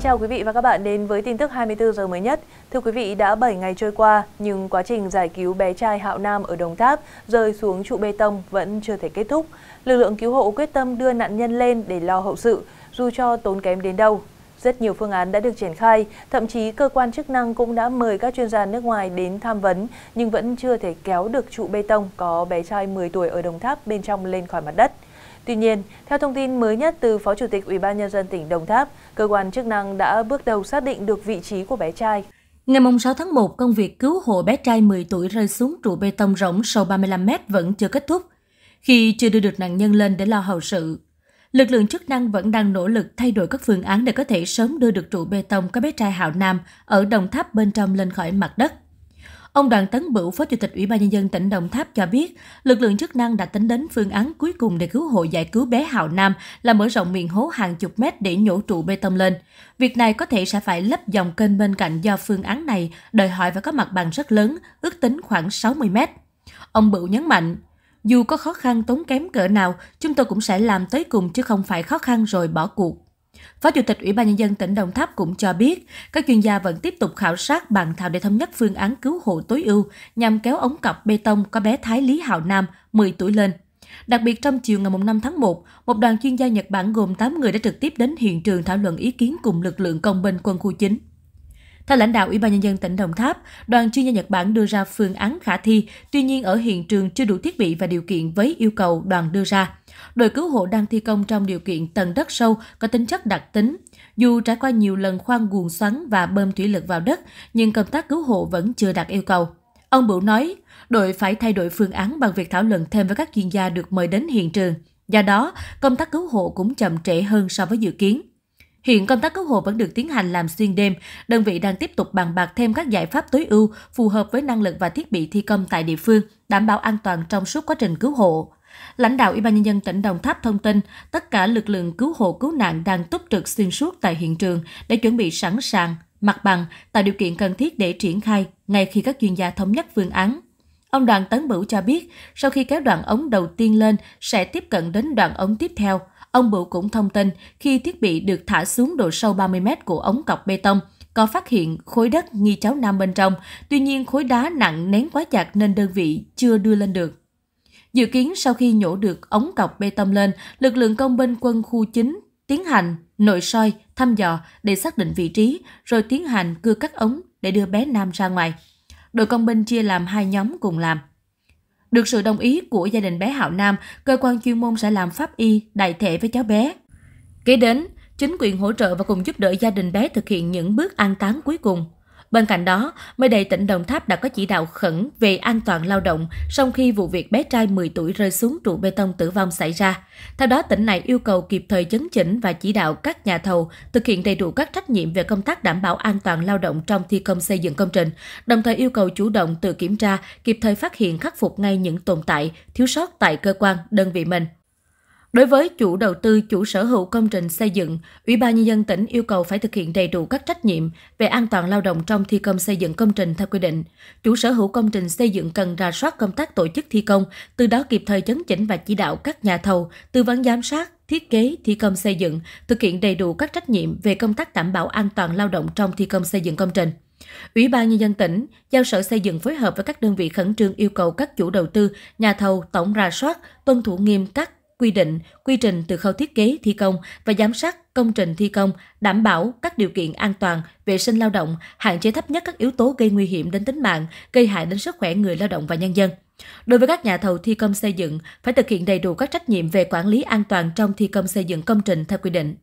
Kính chào quý vị và các bạn đến với tin tức 24 giờ mới nhất. Thưa quý vị, đã 7 ngày trôi qua nhưng quá trình giải cứu bé trai Hạo Nam ở Đồng Tháp rơi xuống trụ bê tông vẫn chưa thể kết thúc. Lực lượng cứu hộ quyết tâm đưa nạn nhân lên để lo hậu sự, dù cho tốn kém đến đâu. Rất nhiều phương án đã được triển khai, thậm chí cơ quan chức năng cũng đã mời các chuyên gia nước ngoài đến tham vấn nhưng vẫn chưa thể kéo được trụ bê tông có bé trai 10 tuổi ở Đồng Tháp bên trong lên khỏi mặt đất. Tuy nhiên, theo thông tin mới nhất từ Phó Chủ tịch Ủy ban nhân dân tỉnh Đồng Tháp, cơ quan chức năng đã bước đầu xác định được vị trí của bé trai. Ngày 6 tháng 1, công việc cứu hộ bé trai 10 tuổi rơi xuống trụ bê tông rỗng sâu 35 mét vẫn chưa kết thúc. Khi chưa đưa được nạn nhân lên để lo hậu sự, lực lượng chức năng vẫn đang nỗ lực thay đổi các phương án để có thể sớm đưa được trụ bê tông có bé trai Hạo Nam ở Đồng Tháp bên trong lên khỏi mặt đất. Ông Đoàn Tấn Bửu, Phó Chủ tịch Ủy ban Nhân dân tỉnh Đồng Tháp cho biết, lực lượng chức năng đã tính đến phương án cuối cùng để cứu hộ giải cứu bé Hạo Nam là mở rộng miệng hố hàng chục mét để nhổ trụ bê tông lên. Việc này có thể sẽ phải lấp dòng kênh bên cạnh do phương án này đòi hỏi phải có mặt bằng rất lớn, ước tính khoảng 60 mét. Ông Bửu nhấn mạnh, dù có khó khăn tốn kém cỡ nào, chúng tôi cũng sẽ làm tới cùng chứ không phải khó khăn rồi bỏ cuộc. Phó Chủ tịch Ủy ban Nhân dân tỉnh Đồng Tháp cũng cho biết, các chuyên gia vẫn tiếp tục khảo sát bàn thảo để thống nhất phương án cứu hộ tối ưu nhằm kéo ống cọc bê tông có bé Thái Lý Hạo Nam, 10 tuổi lên. Đặc biệt trong chiều ngày 5 tháng 1, một đoàn chuyên gia Nhật Bản gồm 8 người đã trực tiếp đến hiện trường thảo luận ý kiến cùng lực lượng công binh quân khu chính. Theo lãnh đạo Ủy ban nhân dân tỉnh Đồng Tháp, đoàn chuyên gia Nhật Bản đưa ra phương án khả thi, tuy nhiên ở hiện trường chưa đủ thiết bị và điều kiện với yêu cầu đoàn đưa ra. Đội cứu hộ đang thi công trong điều kiện tầng đất sâu có tính chất đặc tính. Dù trải qua nhiều lần khoan guồng xoắn và bơm thủy lực vào đất, nhưng công tác cứu hộ vẫn chưa đạt yêu cầu. Ông Bửu nói, đội phải thay đổi phương án bằng việc thảo luận thêm với các chuyên gia được mời đến hiện trường. Do đó, công tác cứu hộ cũng chậm trễ hơn so với dự kiến. Hiện công tác cứu hộ vẫn được tiến hành làm xuyên đêm, đơn vị đang tiếp tục bàn bạc thêm các giải pháp tối ưu phù hợp với năng lực và thiết bị thi công tại địa phương, đảm bảo an toàn trong suốt quá trình cứu hộ. Lãnh đạo Ủy ban nhân dân tỉnh Đồng Tháp thông tin, tất cả lực lượng cứu hộ cứu nạn đang túc trực xuyên suốt tại hiện trường để chuẩn bị sẵn sàng, mặt bằng, tạo điều kiện cần thiết để triển khai ngay khi các chuyên gia thống nhất phương án. Ông Đoàn Tấn Bửu cho biết, sau khi kéo đoạn ống đầu tiên lên, sẽ tiếp cận đến đoạn ống tiếp theo. Ông Bửu cũng thông tin, khi thiết bị được thả xuống độ sâu 30 mét của ống cọc bê tông, có phát hiện khối đất nghi cháu nam bên trong, tuy nhiên khối đá nặng nén quá chặt nên đơn vị chưa đưa lên được. Dự kiến sau khi nhổ được ống cọc bê tông lên, lực lượng công binh quân khu chính tiến hành nội soi, thăm dò để xác định vị trí, rồi tiến hành cưa cắt ống để đưa bé Nam ra ngoài. Đội công binh chia làm hai nhóm cùng làm. Được sự đồng ý của gia đình bé Hạo Nam, cơ quan chuyên môn sẽ làm pháp y đại thể với cháu bé. Kế đến, chính quyền hỗ trợ và cùng giúp đỡ gia đình bé thực hiện những bước an táng cuối cùng. Bên cạnh đó, mới đây tỉnh Đồng Tháp đã có chỉ đạo khẩn về an toàn lao động sau khi vụ việc bé trai 10 tuổi rơi xuống trụ bê tông tử vong xảy ra. Theo đó, tỉnh này yêu cầu kịp thời chấn chỉnh và chỉ đạo các nhà thầu thực hiện đầy đủ các trách nhiệm về công tác đảm bảo an toàn lao động trong thi công xây dựng công trình, đồng thời yêu cầu chủ động tự kiểm tra, kịp thời phát hiện khắc phục ngay những tồn tại, thiếu sót tại cơ quan, đơn vị mình. Đối với chủ đầu tư, chủ sở hữu công trình xây dựng, Ủy ban nhân dân tỉnh yêu cầu phải thực hiện đầy đủ các trách nhiệm về an toàn lao động trong thi công xây dựng công trình theo quy định. Chủ sở hữu công trình xây dựng cần rà soát công tác tổ chức thi công, từ đó kịp thời chấn chỉnh và chỉ đạo các nhà thầu tư vấn giám sát, thiết kế, thi công xây dựng, thực hiện đầy đủ các trách nhiệm về công tác đảm bảo an toàn lao động trong thi công xây dựng công trình. Ủy ban Nhân dân tỉnh giao Sở Xây dựng phối hợp với các đơn vị khẩn trương yêu cầu các chủ đầu tư, nhà thầu tổng rà soát, tuân thủ nghiêm các quy định, quy trình từ khâu thiết kế, thi công và giám sát công trình thi công, đảm bảo các điều kiện an toàn, vệ sinh lao động, hạn chế thấp nhất các yếu tố gây nguy hiểm đến tính mạng, gây hại đến sức khỏe người lao động và nhân dân. Đối với các nhà thầu thi công xây dựng, phải thực hiện đầy đủ các trách nhiệm về quản lý an toàn trong thi công xây dựng công trình theo quy định.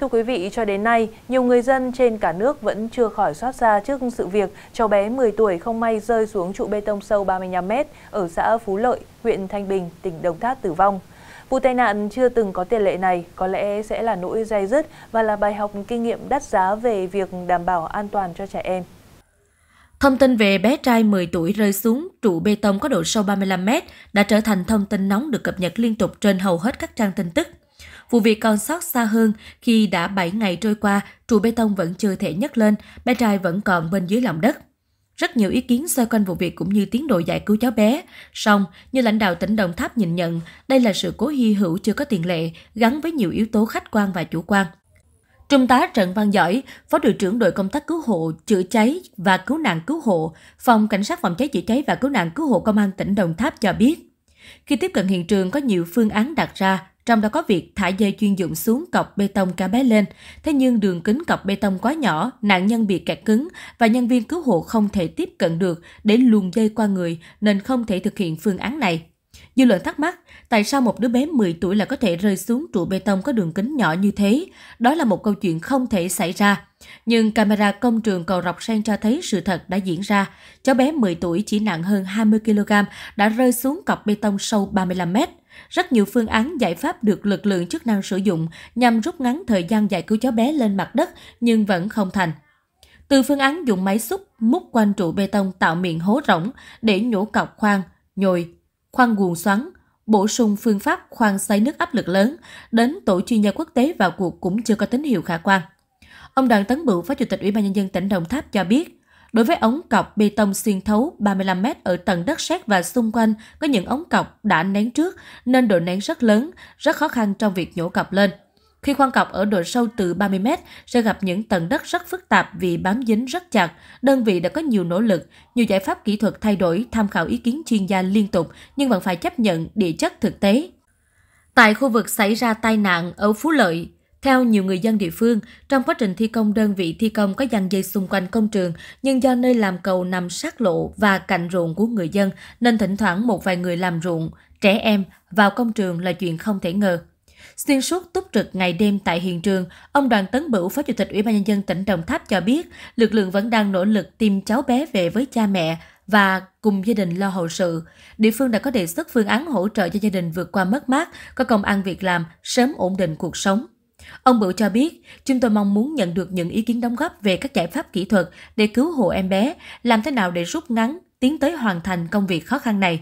Thưa quý vị, cho đến nay, nhiều người dân trên cả nước vẫn chưa khỏi xót xa trước sự việc cháu bé 10 tuổi không may rơi xuống trụ bê tông sâu 35 mét ở xã Phú Lợi, huyện Thanh Bình, tỉnh Đồng Tháp tử vong. Vụ tai nạn chưa từng có tiền lệ này có lẽ sẽ là nỗi dây dứt và là bài học kinh nghiệm đắt giá về việc đảm bảo an toàn cho trẻ em. Thông tin về bé trai 10 tuổi rơi xuống trụ bê tông có độ sâu 35 mét đã trở thành thông tin nóng được cập nhật liên tục trên hầu hết các trang tin tức. Vụ việc còn xót xa hơn khi đã 7 ngày trôi qua, trụ bê tông vẫn chưa thể nhấc lên, bé trai vẫn còn bên dưới lòng đất. Rất nhiều ý kiến xoay quanh vụ việc cũng như tiến độ giải cứu cháu bé. Song, như lãnh đạo tỉnh Đồng Tháp nhìn nhận, đây là sự cố hy hữu chưa có tiền lệ, gắn với nhiều yếu tố khách quan và chủ quan. Trung tá Trần Văn Giỏi, Phó đội trưởng đội công tác cứu hộ, chữa cháy và cứu nạn cứu hộ, Phòng Cảnh sát phòng cháy chữa cháy và cứu nạn cứu hộ Công an tỉnh Đồng Tháp cho biết, khi tiếp cận hiện trường có nhiều phương án đặt ra, trong đó có việc thả dây chuyên dụng xuống cọc bê tông cá bé lên. Thế nhưng đường kính cọc bê tông quá nhỏ, nạn nhân bị kẹt cứng và nhân viên cứu hộ không thể tiếp cận được để luồn dây qua người nên không thể thực hiện phương án này. Dư luận thắc mắc, tại sao một đứa bé 10 tuổi lại có thể rơi xuống trụ bê tông có đường kính nhỏ như thế? Đó là một câu chuyện không thể xảy ra. Nhưng camera công trường cầu Rọc Sen cho thấy sự thật đã diễn ra. Cháu bé 10 tuổi chỉ nặng hơn 20 kg đã rơi xuống cọc bê tông sâu 35 mét. Rất nhiều phương án giải pháp được lực lượng chức năng sử dụng nhằm rút ngắn thời gian giải cứu cháu bé lên mặt đất nhưng vẫn không thành. Từ phương án dùng máy xúc múc quanh trụ bê tông tạo miệng hố rỗng để nhổ cọc khoan, nhồi, khoan nguồn xoắn, bổ sung phương pháp khoan xoáy nước áp lực lớn, đến tổ chuyên gia quốc tế vào cuộc cũng chưa có tín hiệu khả quan. Ông Đoàn Tấn Bửu, Phó Chủ tịch Ủy ban Nhân dân tỉnh Đồng Tháp cho biết, đối với ống cọc bê tông xuyên thấu 35 m ở tầng đất sét và xung quanh có những ống cọc đã nén trước nên độ nén rất lớn, rất khó khăn trong việc nhổ cọc lên. Khi khoan cọc ở độ sâu từ 30 m sẽ gặp những tầng đất rất phức tạp vì bám dính rất chặt. Đơn vị đã có nhiều nỗ lực, nhiều giải pháp kỹ thuật thay đổi, tham khảo ý kiến chuyên gia liên tục nhưng vẫn phải chấp nhận địa chất thực tế. Tại khu vực xảy ra tai nạn ở Phú Lợi, theo nhiều người dân địa phương, trong quá trình thi công đơn vị thi công có dàn dây xung quanh công trường, nhưng do nơi làm cầu nằm sát lộ và cạnh ruộng của người dân nên thỉnh thoảng một vài người làm ruộng, trẻ em vào công trường là chuyện không thể ngờ. Xuyên suốt túc trực ngày đêm tại hiện trường, ông Đoàn Tấn Bửu, Phó Chủ tịch Ủy ban nhân dân tỉnh Đồng Tháp cho biết, lực lượng vẫn đang nỗ lực tìm cháu bé về với cha mẹ và cùng gia đình lo hậu sự. Địa phương đã có đề xuất phương án hỗ trợ cho gia đình vượt qua mất mát, có công ăn việc làm, sớm ổn định cuộc sống. Ông Bửu cho biết, chúng tôi mong muốn nhận được những ý kiến đóng góp về các giải pháp kỹ thuật để cứu hộ em bé, làm thế nào để rút ngắn, tiến tới hoàn thành công việc khó khăn này.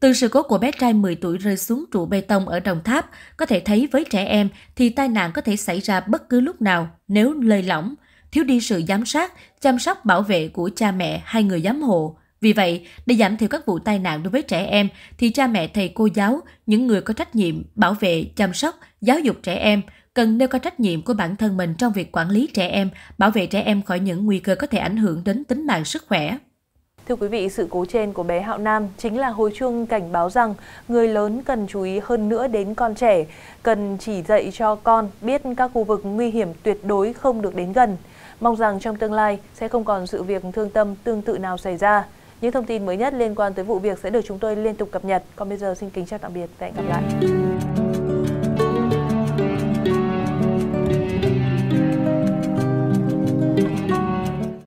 Từ sự cố của bé trai 10 tuổi rơi xuống trụ bê tông ở Đồng Tháp, có thể thấy với trẻ em thì tai nạn có thể xảy ra bất cứ lúc nào nếu lơi lỏng, thiếu đi sự giám sát, chăm sóc bảo vệ của cha mẹ hay người giám hộ. Vì vậy, để giảm thiểu các vụ tai nạn đối với trẻ em thì cha mẹ thầy cô giáo, những người có trách nhiệm bảo vệ, chăm sóc, giáo dục trẻ em cần nêu cao trách nhiệm của bản thân mình trong việc quản lý trẻ em, bảo vệ trẻ em khỏi những nguy cơ có thể ảnh hưởng đến tính mạng sức khỏe. Thưa quý vị, sự cố trên của bé Hạo Nam chính là hồi chuông cảnh báo rằng người lớn cần chú ý hơn nữa đến con trẻ, cần chỉ dạy cho con biết các khu vực nguy hiểm tuyệt đối không được đến gần. Mong rằng trong tương lai sẽ không còn sự việc thương tâm tương tự nào xảy ra. Những thông tin mới nhất liên quan tới vụ việc sẽ được chúng tôi liên tục cập nhật. Còn bây giờ xin kính chào tạm biệt và hẹn gặp lại.